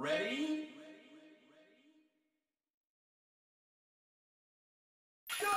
Ready? Go!